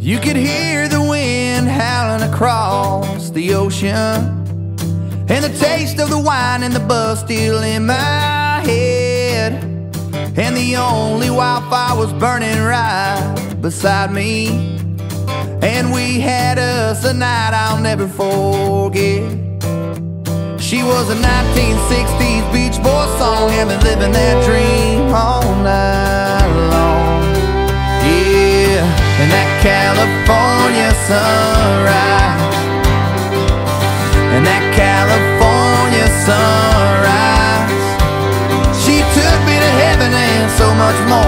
You could hear the wind howling across the ocean. And the taste of the wine and the buzz still in my head. And the only wildfire was burning right beside me. And we had us a night I'll never forget. She was a 1960s Beach Boy song, and been living that dream all And that California sunrise. and that California sunrise. She took me to heaven and so much more.